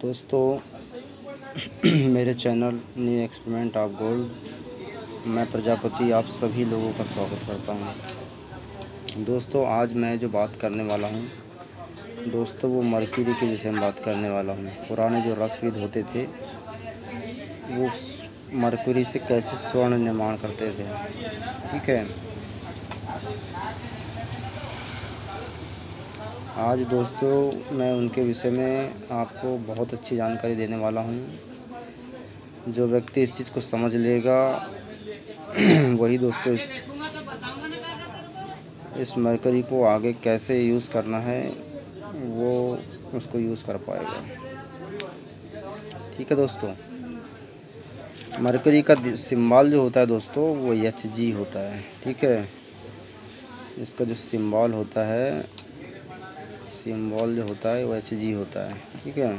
दोस्तों, मेरे channel new experiment of gold, मैं प्रजापति, आप सभी लोगों का स्वागत करता हूँ। दोस्तों, आज मैं जो बात करने वाला हूँ, दोस्तों, वो मरक्यूरी के विषय में बात करने वाला हूँ। पुराने जो रसविद होते थे, वो मरक्यूरी से कैसे स्वर्ण निर्माण करते थे, ठीक है? आज दोस्तों, मैं उनके विषय में आपको बहुत अच्छी जानकारी देने वाला हूँ। जो व्यक्ति इस चीज़ को समझ लेगा, वही दोस्तों इस इस मरकरी को आगे कैसे यूज़ करना है, वो उसको यूज़ कर पाएगा। ठीक है दोस्तों? मरकरी का सिंबल जो होता है दोस्तों, वो एच जी होता है। ठीक है? इसका जो सिंबल होता है सिम्बॉल जो होता है वो एच जी होता है, ठीक है?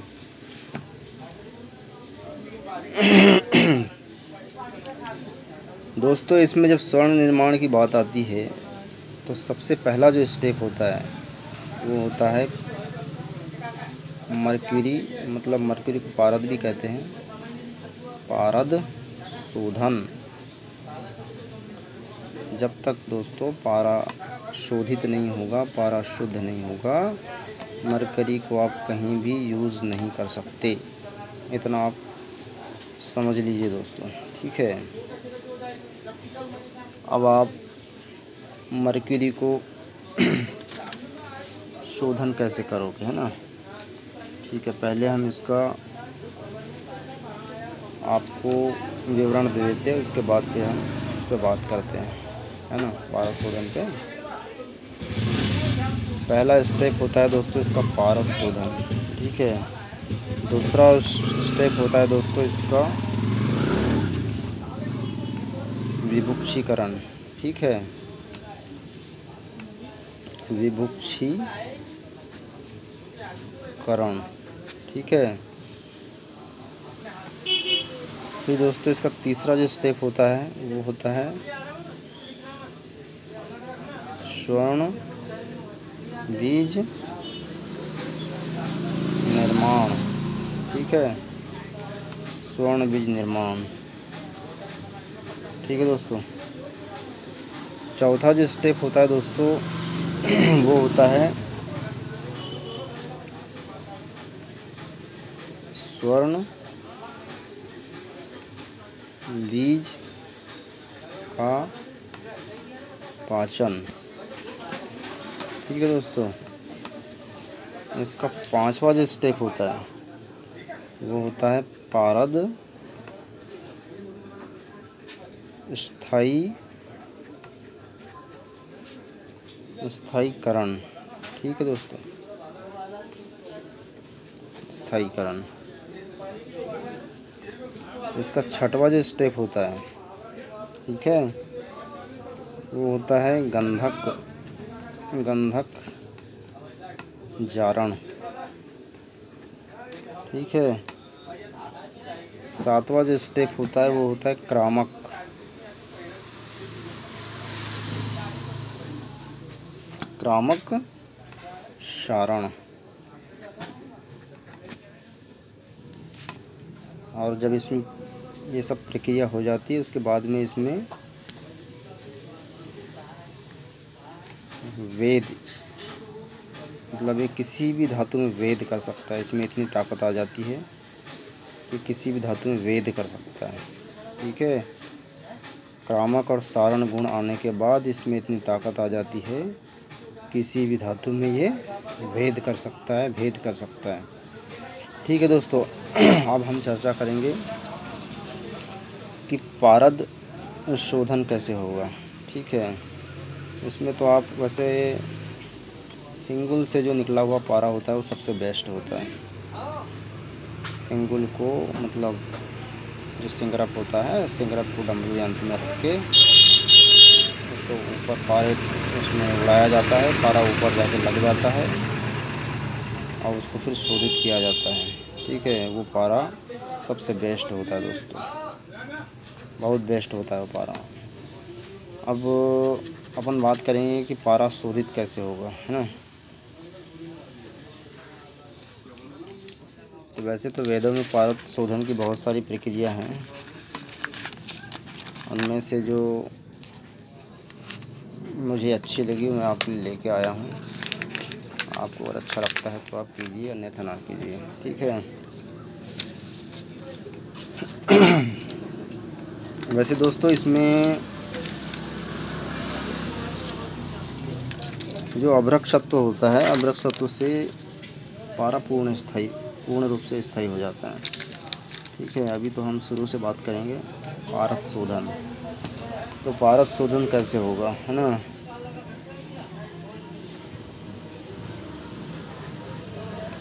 दोस्तों, इसमें जब स्वर्ण निर्माण की बात आती है तो सबसे पहला जो स्टेप होता है, वो होता है मरक्यूरी मतलब मरक्यूरी को पारद भी कहते हैं। पारद शोधन। जब तक दोस्तों, पारा शोधित नहीं होगा पारा शुद्ध नहीं होगा। मरकरी को आप कहीं भी यूज़ नहीं कर सकते। इतना आप समझ लीजिए दोस्तों, ठीक है? अब आप मरकरी को शोधन कैसे करोगे, है ना? ठीक है, पहले हम इसका आपको विवरण दे देते हैं, उसके बाद फिर हम इस पर बात करते हैं, है ना? पारा शोधन पे। पहला स्टेप होता है दोस्तों इसका पारक शोधन, ठीक है? दूसरा स्टेप होता है दोस्तों इसका विभुक्षीकरण, ठीक है? विभुक्षीकरण, ठीक है? फिर दोस्तों इसका तीसरा जो स्टेप होता है, वो होता है स्वर्ण बीज निर्माण, ठीक है? स्वर्ण बीज निर्माण। ठीक है दोस्तों? चौथा जो स्टेप होता है दोस्तों, वो होता है स्वर्ण बीज का पाचन। ठीक है दोस्तों। इसका पांचवा जो स्टेप होता है, वो होता है पारद। स्थायी स्थाईकरण ठीक है दोस्तों। स्थाईकरण इसका छठवा जो स्टेप होता है, ठीक है, वो होता है गंधक। गंधक जारण। ठीक है। सातवां जो स्टेप होता है, वो होता है क्रामक। क्रामक शारण और जब इसमें ये सब प्रक्रिया हो जाती है, उसके बाद में इसमें वेद मतलब ये किसी भी धातु में वेद कर सकता है, इसमें इतनी ताकत आ जाती है कि किसी भी धातु में वेद कर सकता है। ठीक है? क्रामक और सारण गुण आने के बाद इसमें इतनी ताकत आ जाती है, किसी भी धातु में ये भेद कर सकता है, भेद कर सकता है। ठीक है दोस्तों, अब हम चर्चा करेंगे कि पारद शोधन कैसे होगा। ठीक है? इसमें तो आप वैसे इंगुल से जो निकला हुआ पारा होता है, वो सबसे बेस्ट होता है। इंगुल को मतलब जो सिंगरप होता है सिंगरप को डमरू यंत्र में रख के उसको ऊपर पारे उसमें उड़ाया जाता है, पारा ऊपर जाके लग जाता है और उसको फिर शोधित किया जाता है। ठीक है, वो पारा सबसे बेस्ट होता है दोस्तों। बहुत बेस्ट होता है वो पारा। अब अपन बात करेंगे कि पारा शोधित कैसे होगा, है ना? तो वैसे तो वेदों में पारा शोधन की बहुत सारी प्रक्रिया हैं। उनमें से जो मुझे अच्छी लगी, मैं लिए लेके आया हूँ। आपको अगर अच्छा लगता है तो आप कीजिए, अन्यथा ना कीजिए, ठीक है? वैसे दोस्तों, इसमें जो अभ्रक सत्व होता है अभ्रक सत्व से पारा पूर्ण स्थायी पूर्ण रूप से स्थायी हो जाता है। ठीक है, अभी तो हम शुरू से बात करेंगे पारत शोधन। तो पारत शोधन कैसे होगा, है ना?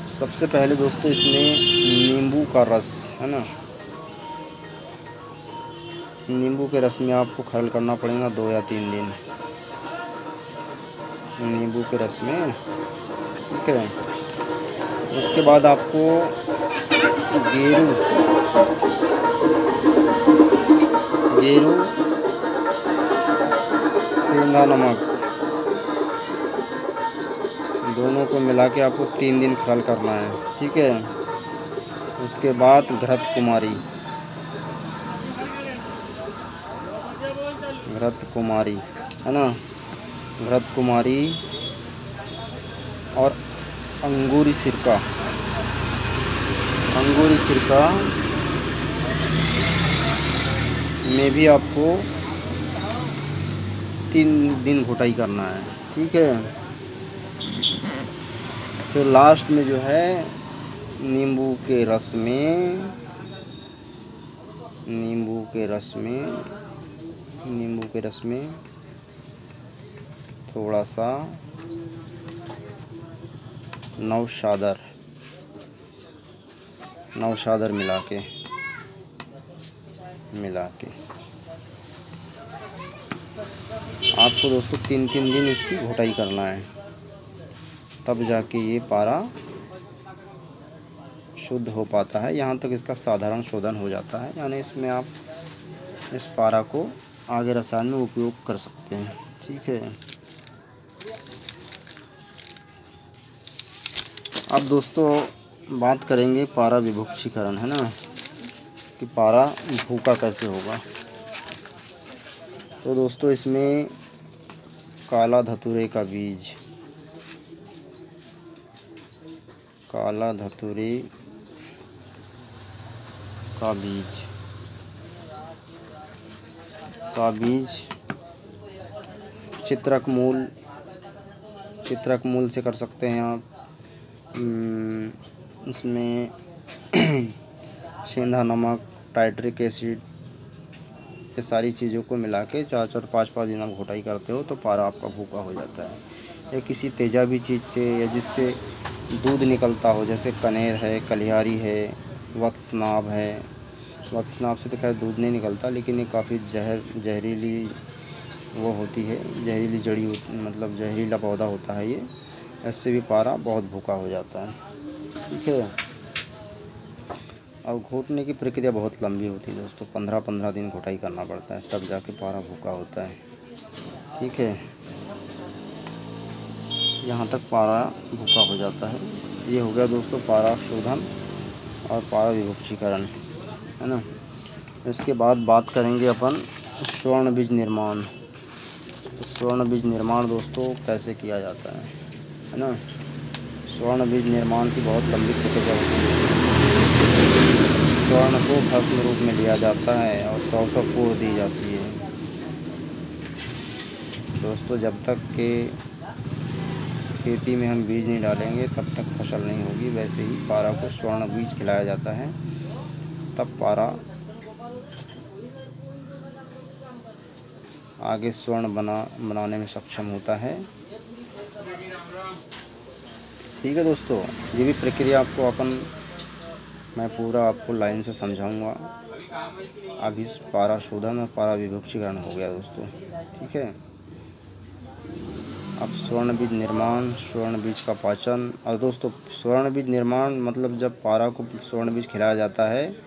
सबसे पहले दोस्तों, इसमें नींबू का रस, है ना? नींबू के रस में आपको खरल करना पड़ेगा दो या तीन दिन। नींबू के रस में। ठीक है। उसके बाद आपको गेरू। गेरू, सेंधा नमक। दोनों को मिला के आपको तीन दिन खरल करना है। ठीक है। उसके बाद घृत कुमारी। घृत कुमारी, है ना? घृत कुमारी और अंगूरी सिरका। अंगूरी सिरका में भी आपको तीन दिन घुटाई करना है, ठीक है? फिर लास्ट में जो है, नींबू के रस में, नींबू के रस में, नींबू के रस में थोड़ा सा नौशादर नौशादर मिला के मिला के आपको दोस्तों तीन तीन दिन इसकी घोटाई करना है। तब जाके ये पारा शुद्ध हो पाता है। यहाँ तक इसका साधारण शोधन हो जाता है। यानी इसमें आप इस पारा को आगे रसायन में उपयोग कर सकते हैं। ठीक है। अब दोस्तों, बात करेंगे पारा विभुक्षीकरण, है ना? कि पारा भूखा कैसे होगा? तो दोस्तों, इसमें काला धतूरे का बीज। काला धतूरे का बीज। का बीज चित्रक मूल चित्रक मूल से कर सकते हैं आप। इसमें सेंधा, नमक, टाइट्रिक एसिड, ये सारी चीज़ों को मिला के चार चार पाँच पाँच दिन आप घोटाई करते हो तो पारा आपका भूखा हो जाता है। या किसी तेजाबी चीज़ से या जिससे दूध निकलता हो, जैसे कनेर है, कलिहारी है वत्सनाब है। वत्सनाभ से तो खैर दूध नहीं निकलता, लेकिन ये काफ़ी जहर, जहरीली वो होती है, जहरीली जड़ी मतलब जहरीला पौधा होता है ये। इससे भी पारा बहुत भूखा हो जाता है। ठीक है। और घोटने की प्रक्रिया बहुत लंबी होती है दोस्तों। पंद्रह पंद्रह दिन घोटाई करना पड़ता है, तब जाके पारा भूखा होता है। ठीक है। यहाँ तक पारा भूखा हो जाता है। ये हो गया दोस्तों पारा शोधन और पारा विभुक्षीकरण, है ना? इसके बाद बात करेंगे अपन स्वर्ण बीज निर्माण। स्वर्ण बीज निर्माण दोस्तों, कैसे किया जाता है? है ना? स्वर्ण बीज निर्माण की बहुत लंबी प्रक्रिया होती है। स्वर्ण को भस्म रूप में लिया जाता है और सौ सौ पूर दी जाती है। दोस्तों, जब तक के खेती में हम बीज नहीं डालेंगे, तब तक फ़सल नहीं होगी। वैसे ही पारा को स्वर्ण बीज खिलाया जाता है। तब पारा आगे स्वर्ण बना, बनाने में सक्षम होता है। ठीक है दोस्तों, ये भी प्रक्रिया आपको अपन, मैं पूरा आपको लाइन से समझाऊँगा। अभी पारा शोधन और पारा विभक्षीकरण हो गया दोस्तों, ठीक है? अब स्वर्ण बीज निर्माण, स्वर्ण बीज का पाचन। और दोस्तों, स्वर्ण बीज निर्माण मतलब जब पारा को स्वर्ण बीज खिलाया जाता है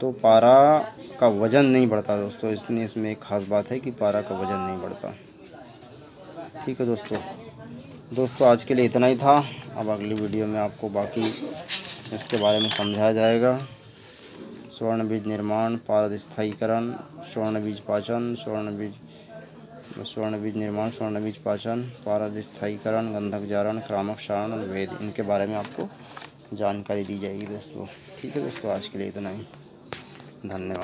तो पारा का वज़न नहीं बढ़ता दोस्तों, इसलिए इसमें एक ख़ास बात है कि पारा का वज़न नहीं बढ़ता। ठीक है दोस्तों। दोस्तों, आज के लिए इतना ही था। अब अगली वीडियो में आपको बाकी इसके बारे में समझाया जाएगा। स्वर्ण बीज निर्माण, पारद स्थायीकरण, स्वर्ण बीज पाचन, स्वर्ण बीज स्वर्ण बीज निर्माण, स्वर्ण बीज पाचन, पारद स्थायीकरण, गंधक जारण, क्रामक शारण और वेद, इनके बारे में आपको जानकारी दी जाएगी दोस्तों। ठीक है दोस्तों, आज के लिए इतना ही। धन्यवाद